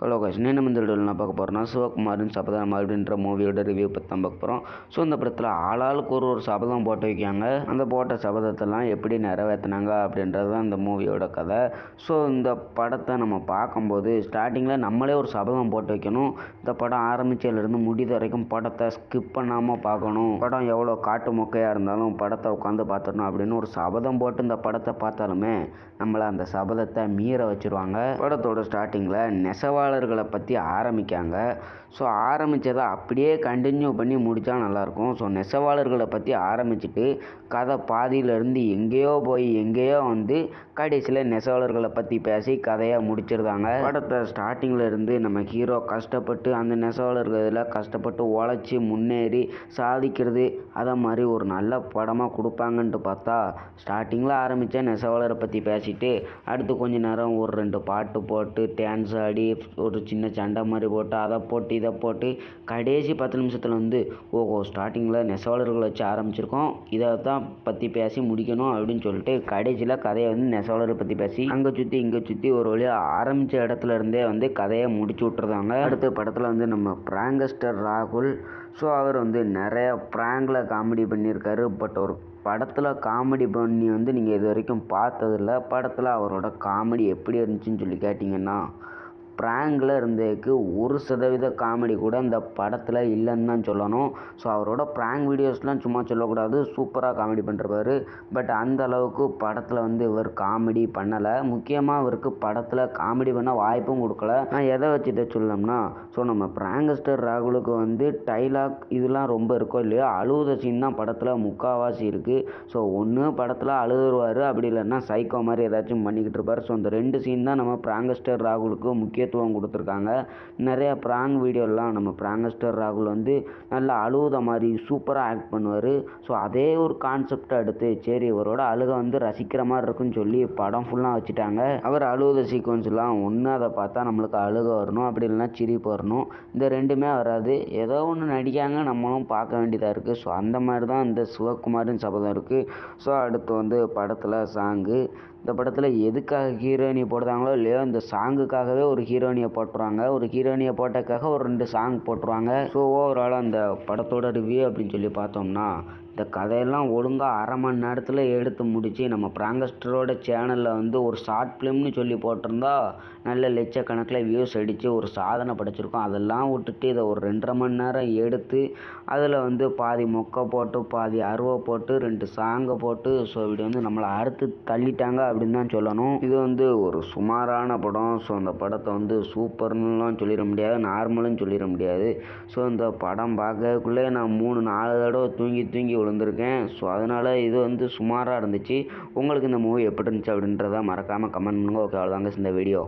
Hello cash என்ன இந்த வீடியோவில் நான் பார்க்க போகிறேன்னா சிவகுமாரின் சபதம் அப்படின்ற மூவியோட ரிவ்யூ பற்றி தான் பார்க்க போகிறோம் ஸோ இந்த படத்தில் ஆளாளுக்கு ஒரு ஒரு சபதம் போட்டு வைக்காங்க அந்த போட்ட சபதத்தெல்லாம் எப்படி நிறைவேற்றினாங்க அப்படின்றது தான் இந்த மூவியோட கதை. ஸோ இந்த படத்தை நம்ம பார்க்கும்போது ஸ்டார்டிங்கில் நம்மளே ஒரு சபதம் போட்டு வைக்கணும். இந்த படம் ஆரம்பிச்சதுலேருந்து முடித வரைக்கும் படத்தை ஸ்கிப் பண்ணாமல் பார்க்கணும். படம் எவ்வளோ காட்டு மொக்கையாக இருந்தாலும் படத்தை உட்காந்து பார்த்துடணும் அப்படின்னு ஒரு சபதம் போட்டு இந்த படத்தை பார்த்தாலுமே நம்மளை அந்த சபதத்தை மீற வச்சுருவாங்க. படத்தோட ஸ்டார்டிங்கில் நெசவா நெசவாளர்களை பற்றி ஆரம்பிக்காங்க. ஸோ ஆரம்பித்ததை அப்படியே கண்டினியூ பண்ணி முடித்தா நல்லாயிருக்கும். ஸோ நெசவாளர்களை பற்றி ஆரம்பிச்சுட்டு கதை பாதியிலேருந்து எங்கேயோ போய் எங்கேயோ வந்து கடைசியில் நெசவாளர்களை பற்றி பேசி கதையை முடிச்சிருந்தாங்க. படத்தை ஸ்டார்டிங்கில் இருந்து நம்ம ஹீரோ கஷ்டப்பட்டு அந்த நெசவாளர்கள் கஷ்டப்பட்டு உழைச்சி முன்னேறி சாதிக்கிறது அதை மாதிரி ஒரு நல்ல படமாக கொடுப்பாங்கன்ட்டு பார்த்தா ஸ்டார்டிங்கில் ஆரம்பித்த நெசவாளரை பற்றி பேசிட்டு அடுத்து கொஞ்ச நேரம் ஒரு ரெண்டு பாட்டு போட்டு டான்ஸ் ஆடி ஒரு சின்ன சண்டை மாதிரி போட்டு அதை போட்டு இதை போட்டு கடைசி பத்து நிமிஷத்தில் வந்து ஓஹோ ஸ்டார்டிங்கில் நெசவாளர்களை வச்சு ஆரம்பிச்சிருக்கோம். இதை தான் பற்றி பேசி முடிக்கணும் அப்படின்னு சொல்லிட்டு கடைசியில் கதையை வந்து நெசவாளரை பற்றி பேசி அங்கே சுற்றி இங்கே சுற்றி ஒரு வழியாக ஆரம்பித்த இடத்துல இருந்தே வந்து கதையை முடிச்சு விட்டுருந்தாங்க. அடுத்த படத்தில் வந்து நம்ம பிராங்கஸ்டர் ராகுல். ஸோ அவர் வந்து நிறைய ப்ராங்கில் காமெடி பண்ணியிருக்காரு. பட் ஒரு படத்தில் காமெடி பண்ணி வந்து நீங்கள் இது வரைக்கும் பார்த்ததில்ல. படத்தில் அவரோட காமெடி எப்படி இருந்துச்சுன்னு சொல்லி கேட்டிங்கன்னா ப்ராங்கில் இருந்ததுக்கு ஒரு சதவீத காமெடி கூட இந்த படத்தில் இல்லைன்னு தான் சொல்லணும். ஸோ அவரோட ப்ராங்க் வீடியோஸ்லாம் சும்மா சொல்லக்கூடாது. சூப்பராக காமெடி பண்ணுறப்பாரு பட் அந்த அளவுக்கு படத்தில் வந்து இவர் காமெடி பண்ணலை. முக்கியமாக அவருக்கு படத்தில் காமெடி பண்ண வாய்ப்பும் கொடுக்கல. நான் எதை வச்சு சொல்லணும்னா ஸோ நம்ம ப்ராங்கஸ்டர் ராகுலுக்கு வந்து டைலாக் இதெல்லாம் ரொம்ப இருக்கோ இல்லையோ அழுகுத சீன் தான் படத்தில் முக்கால்வாசி இருக்குது ஸோ ஒன்று படத்தில் அழுதுருவார். அப்படி இல்லைன்னா சைக்கோ மாதிரி ஏதாச்சும் பண்ணிக்கிட்டு இருப்பார். ஸோ அந்த ரெண்டு சீன் தான் நம்ம ப்ராங்கஸ்டர் ராகுலுக்கு முக்கியத்துவம் கொடுத்துருக்காங்க. நிறைய ப்ராங் வீடியோலாம் நம்ம ப்ராங்கஸ்டர் ராகுல் வந்து நல்லா அழுகுத மாதிரி சூப்பராக ஆக்ட் பண்ணுவார். ஸோ அதே ஒரு கான்செப்டை எடுத்து சரி இவரோட அழுக வந்து ரசிக்கிற மாதிரி இருக்குன்னு சொல்லி படம் ஃபுல்லாக வச்சுட்டாங்க. அவர் அழுகுத சீக்வன்ஸ்லாம் ஒன்று அதை பார்த்தா நம்மளுக்கு அழுக வரணும் அப்படி இல்லைனா சிரிப்பு வரணும். இந்த ரெண்டுமே வராது. ஏதோ ஒன்று நடிக்காங்க நம்மளும் பார்க்க வேண்டியதாக இருக்குது ஸோ அந்த மாதிரி தான் இந்த சிவகுமாரின் சபதம் இருக்குது ஸோ அடுத்து வந்து படத்தில் சாங்கு இந்த படத்தில் எதுக்காக ஹீரோயினியை போடுறாங்களோ இல்லையோ இந்த சாங்குக்காகவே ஒரு ஹீரோயினியை போட்டுருவாங்க ஒரு ஹீரோயினியை போட்டதுக்காக ஒரு ரெண்டு சாங் போட்டுருவாங்க. ஸோ ஓவராலாக அந்த படத்தோட ரிவ்யூ அப்படின்னு சொல்லி பார்த்தோம்னா இந்த கதையெல்லாம் ஒழுங்காக அரை மணி நேரத்தில் எடுத்து முடித்து நம்ம பிராங்கஸ்டரோட சேனலில் வந்து ஒரு ஷார்ட் ஃபிலிம்னு சொல்லி போட்டிருந்தா நல்ல லட்சக்கணக்கில் வியூஸ் அடித்து ஒரு சாதனை படைச்சிருக்கோம். அதெல்லாம் விட்டுட்டு இதை ஒரு ரெண்டரை மணி நேரம் எடுத்து அதில் வந்து பாதி மொக்கை போட்டு பாதி அருவை போட்டு ரெண்டு சாங்கை போட்டு ஸோ இப்படி வந்து நம்மளை அறுத்து தள்ளிட்டாங்க அப்படின்னு தான் சொல்லணும். இது வந்து ஒரு சுமாரான படம். ஸோ அந்த படத்தை வந்து சூப்பர்னுலாம் சொல்லிட முடியாது நார்மலும் சொல்லிட முடியாது. ஸோ இந்த படம் பார்க்கக்குள்ளே நான் மூணு நாலு தடவை தூங்கி தூங்கி விழுந்திருக்கேன். ஸோ அதனால் இது வந்து சுமாராக இருந்துச்சு. உங்களுக்கு இந்த மூவி எப்படி இருந்துச்சு அப்படின்றத மறக்காமல் கமெண்ட் பண்ணுங்கள் ஓகே அவ்வளோதாங்க இந்த வீடியோ